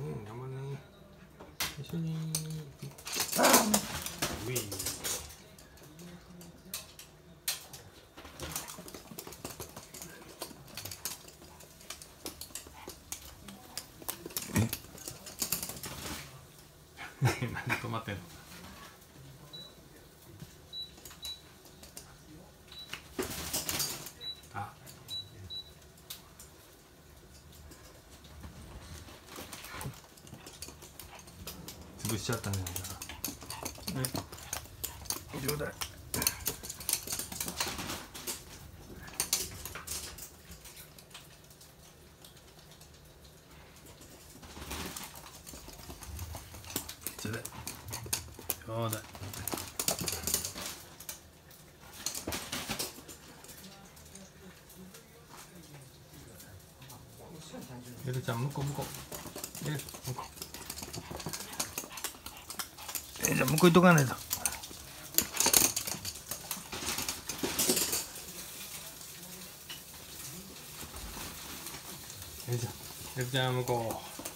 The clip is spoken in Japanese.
うん頑張れ一緒に。ウィー何止まってんの潰しちゃったんじゃないかなはいちょうだい。ちゃん向こう向こうエル向こうじゃあ向こう行っとかないと。エルちゃあ向こう。